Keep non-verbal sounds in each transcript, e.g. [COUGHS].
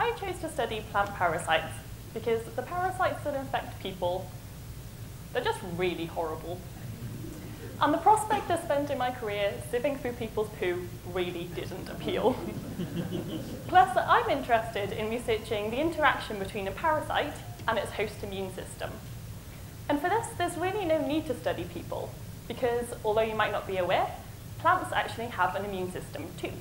I chose to study plant parasites because the parasites that infect people, they're just really horrible. And the prospect of spending my career sieving through people's poo really didn't appeal. [LAUGHS] Plus, I'm interested in researching the interaction between a parasite and its host immune system. And for this, there's really no need to study people, because although you might not be aware, plants actually have an immune system too.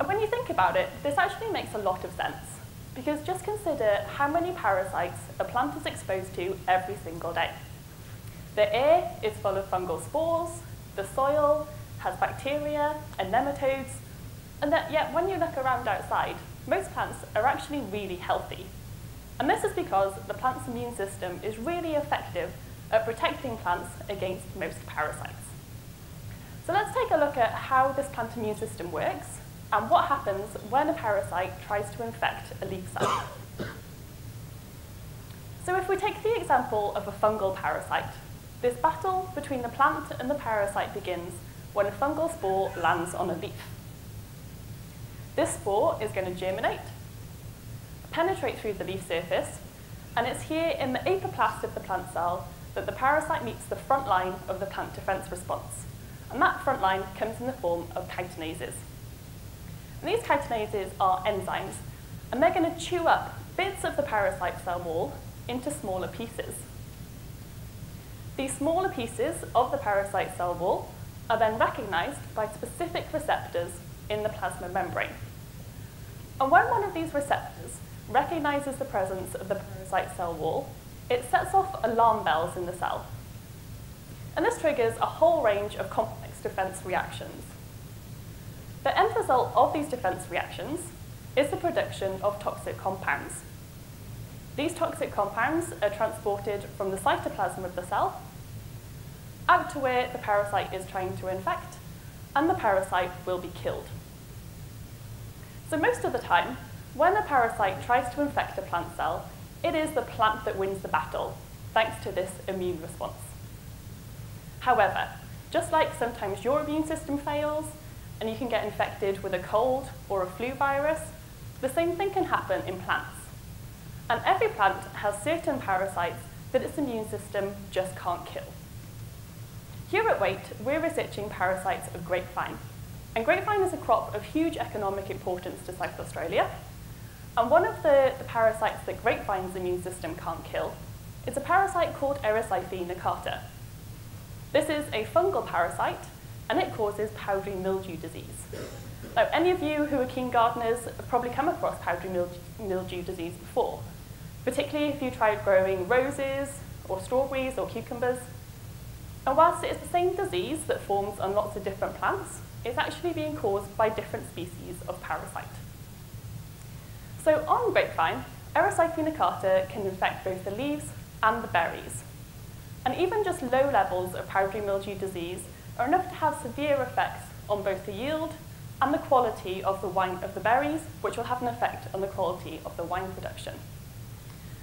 And when you think about it, this actually makes a lot of sense, because just consider how many parasites a plant is exposed to every single day. The air is full of fungal spores, the soil has bacteria and nematodes, and that yet when you look around outside, most plants are actually really healthy. And this is because the plant's immune system is really effective at protecting plants against most parasites. So let's take a look at how this plant immune system works and what happens when a parasite tries to infect a leaf cell. [COUGHS] So if we take the example of a fungal parasite, this battle between the plant and the parasite begins when a fungal spore lands on a leaf. This spore is going to germinate, penetrate through the leaf surface, and it's here in the apoplast of the plant cell that the parasite meets the front line of the plant defense response. And that front line comes in the form of chitinases. And these chitinases are enzymes, and they're going to chew up bits of the parasite cell wall into smaller pieces. These smaller pieces of the parasite cell wall are then recognized by specific receptors in the plasma membrane. And when one of these receptors recognizes the presence of the parasite cell wall, it sets off alarm bells in the cell. And this triggers a whole range of complex defense reactions. The end result of these defense reactions is the production of toxic compounds. These toxic compounds are transported from the cytoplasm of the cell out to where the parasite is trying to infect, and the parasite will be killed. So most of the time, when a parasite tries to infect a plant cell, it is the plant that wins the battle, thanks to this immune response. However, just like sometimes your immune system fails, and you can get infected with a cold or a flu virus, the same thing can happen in plants. And every plant has certain parasites that its immune system just can't kill. Here at Waite, we're researching parasites of grapevine. And grapevine is a crop of huge economic importance to South Australia. And one of the, the parasites that grapevine's immune system can't kill is a parasite called Erysiphe necator. This is a fungal parasite, and it causes powdery mildew disease. Now, any of you who are keen gardeners have probably come across powdery mildew disease before, particularly if you tried growing roses or strawberries or cucumbers. And whilst it is the same disease that forms on lots of different plants, it's actually being caused by different species of parasite. So on grapevine, Erysiphe necator can infect both the leaves and the berries. And even just low levels of powdery mildew disease are enough to have severe effects on both the yield and the quality of the wine of the berries, which will have an effect on the quality of the wine production.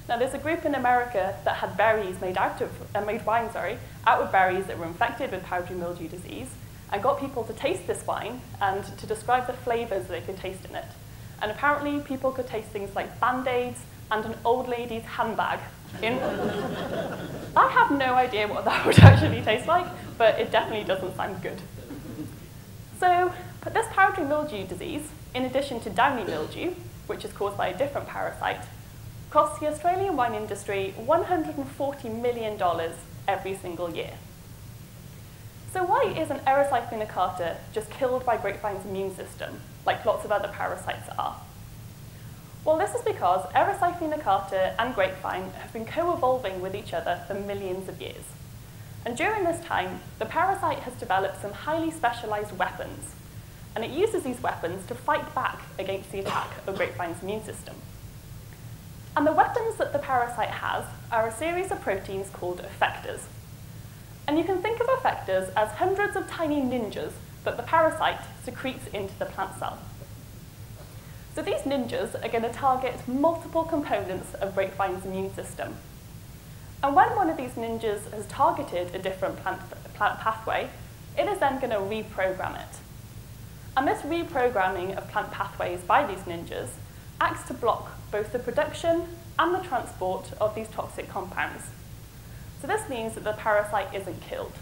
Now, there's a group in America that had berries made out of, uh, made wine, sorry, out of berries that were infected with powdery mildew disease, and got people to taste this wine and to describe the flavors they could taste in it. And apparently, people could taste things like band-aids and an old lady's handbag. In I have no idea what that [LAUGHS] would actually taste like, but it definitely doesn't sound good. So, but this powdery mildew disease, in addition to downy mildew, which is caused by a different parasite, costs the Australian wine industry $140 million every single year. So why isn't necator just killed by grapevine's immune system, like lots of other parasites are? Well, this is because Erysiphe necator and grapevine have been co-evolving with each other for millions of years. And during this time, the parasite has developed some highly specialized weapons, and it uses these weapons to fight back against the attack of grapevine's immune system. And the weapons that the parasite has are a series of proteins called effectors. And you can think of effectors as hundreds of tiny ninjas that the parasite secretes into the plant cell. So these ninjas are going to target multiple components of grapevine's immune system. And when one of these ninjas has targeted a different plant, plant pathway, it is then going to reprogram it. And this reprogramming of plant pathways by these ninjas acts to block both the production and the transport of these toxic compounds. So this means that the parasite isn't killed.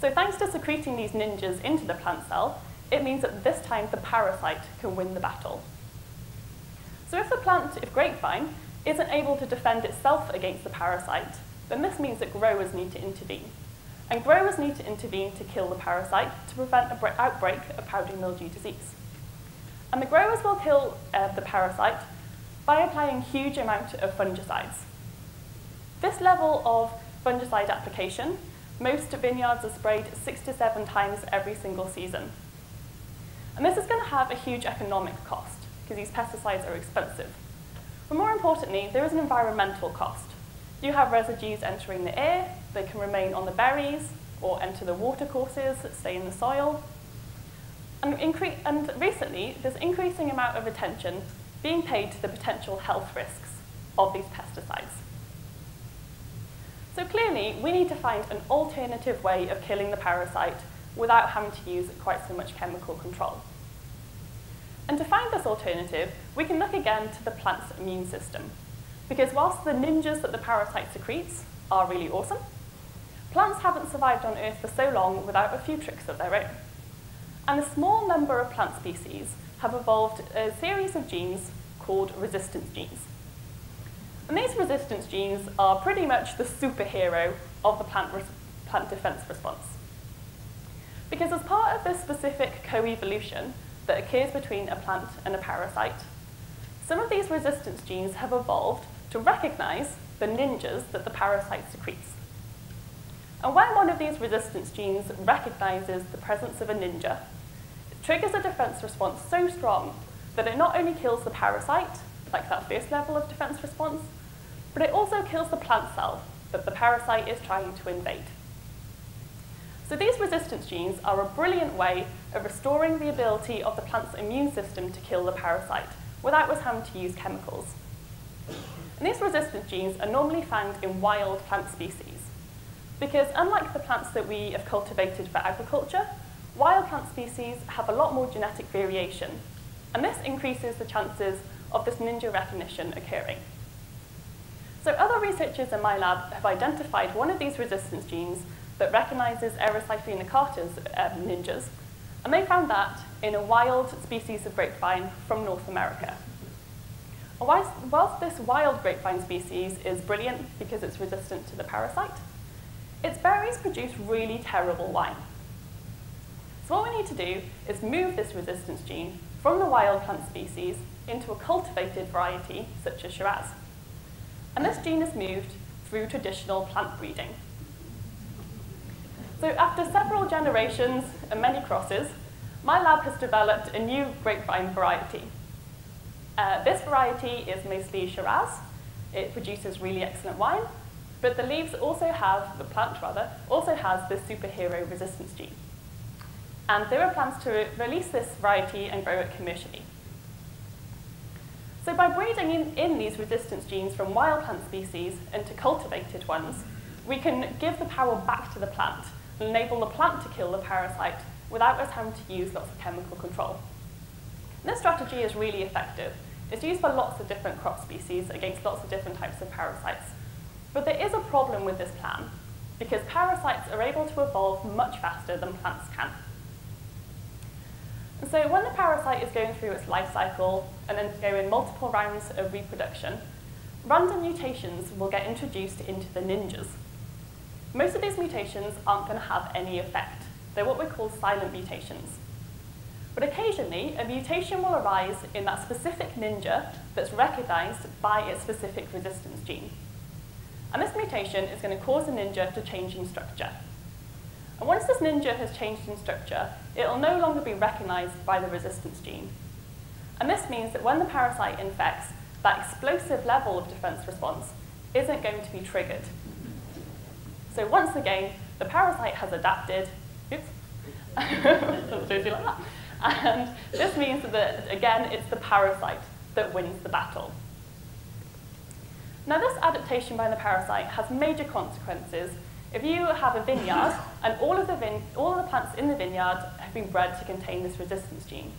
So thanks to secreting these ninjas into the plant cell, it means that this time the parasite can win the battle. So if the plant, if grapevine, isn't able to defend itself against the parasite, then this means that growers need to intervene. And growers need to intervene to kill the parasite to prevent an outbreak of powdery mildew disease. And the growers will kill uh, the parasite by applying huge amount of fungicides. This level of fungicide application, most vineyards are sprayed six to seven times every single season. And this is going to have a huge economic cost because these pesticides are expensive. But more importantly, there is an environmental cost. You have residues entering the air, they can remain on the berries or enter the watercourses that stay in the soil. And, and recently, there's increasing amount of attention being paid to the potential health risks of these pesticides. So clearly, we need to find an alternative way of killing the parasite without having to use quite so much chemical control. And to find this alternative, we can look again to the plant's immune system. Because whilst the ninjas that the parasite secretes are really awesome, plants haven't survived on Earth for so long without a few tricks of their own. And a small number of plant species have evolved a series of genes called resistance genes. And these resistance genes are pretty much the superhero of the plant, plant defense response. Because as part of this specific co-evolution that occurs between a plant and a parasite, some of these resistance genes have evolved to recognize the ninjas that the parasite secretes. And when one of these resistance genes recognizes the presence of a ninja, it triggers a defense response so strong that it not only kills the parasite, like that first level of defense response, but it also kills the plant cell that the parasite is trying to invade. So these resistance genes are a brilliant way of restoring the ability of the plant's immune system to kill the parasite without us having to use chemicals. And these resistance genes are normally found in wild plant species. Because unlike the plants that we have cultivated for agriculture, wild plant species have a lot more genetic variation. And this increases the chances of this ninja recognition occurring. So other researchers in my lab have identified one of these resistance genes that recognizes Erysiphe necator's um, ninjas, and they found that in a wild species of grapevine from North America. Whilst this wild grapevine species is brilliant because it's resistant to the parasite, its berries produce really terrible wine. So what we need to do is move this resistance gene from the wild plant species into a cultivated variety, such as Shiraz. And this gene is moved through traditional plant breeding. So after several generations and many crosses, my lab has developed a new grapevine variety. Uh, this variety is mostly Shiraz. It produces really excellent wine, but the leaves also have, the plant rather, also has this superhero resistance gene. And there are plans to re release this variety and grow it commercially. So by breeding in, in these resistance genes from wild plant species into cultivated ones, we can give the power back to the plant enable the plant to kill the parasite without us having to use lots of chemical control. And this strategy is really effective. It's used by lots of different crop species against lots of different types of parasites. But there is a problem with this plan, because parasites are able to evolve much faster than plants can. And so when the parasite is going through its life cycle and then go in multiple rounds of reproduction, random mutations will get introduced into the ninjas, most of these mutations aren't going to have any effect. They're what we call silent mutations. But occasionally, a mutation will arise in that specific ninja that's recognized by its specific resistance gene. And this mutation is going to cause the ninja to change in structure. And once this ninja has changed in structure, it'll no longer be recognized by the resistance gene. And this means that when the parasite infects, that explosive level of defense response isn't going to be triggered. So once again, the parasite has adapted. Oops. [LAUGHS] like that. And this means that, again, it's the parasite that wins the battle. Now, this adaptation by the parasite has major consequences if you have a vineyard [LAUGHS] and all of, the vin all of the plants in the vineyard have been bred to contain this resistance gene.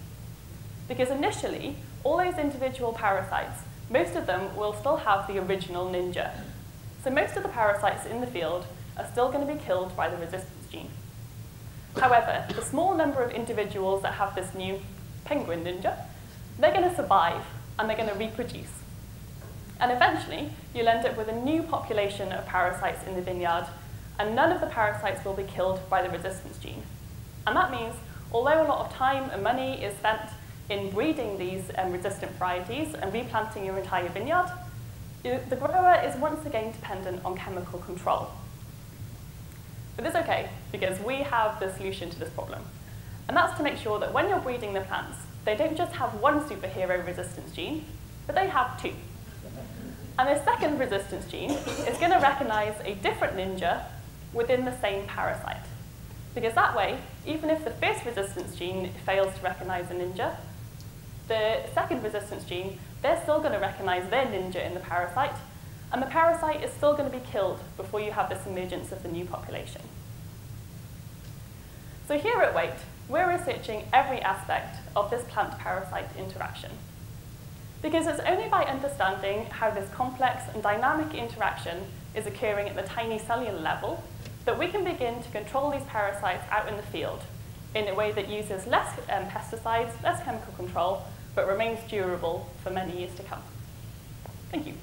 Because initially, all those individual parasites, most of them will still have the original ninja. So most of the parasites in the field are still going to be killed by the resistance gene. However, the small number of individuals that have this new penguin ninja, they're going to survive and they're going to reproduce. And eventually, you'll end up with a new population of parasites in the vineyard, and none of the parasites will be killed by the resistance gene. And that means, although a lot of time and money is spent in breeding these um, resistant varieties and replanting your entire vineyard, the grower is once again dependent on chemical control. But it's okay, because we have the solution to this problem. And that's to make sure that when you're breeding the plants, they don't just have one superhero resistance gene, but they have two. And the second resistance gene is going to recognize a different ninja within the same parasite. Because that way, even if the first resistance gene fails to recognize a ninja, the second resistance gene, they're still going to recognize their ninja in the parasite, and the parasite is still going to be killed before you have this emergence of the new population. So here at Waite, we're researching every aspect of this plant-parasite interaction. Because it's only by understanding how this complex and dynamic interaction is occurring at the tiny cellular level that we can begin to control these parasites out in the field in a way that uses less um, pesticides, less chemical control, but remains durable for many years to come. Thank you.